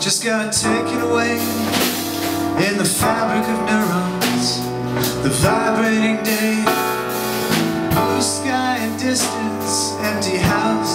just got taken away in the fabric of neurons, the vibrating day, blue sky and distance, empty house.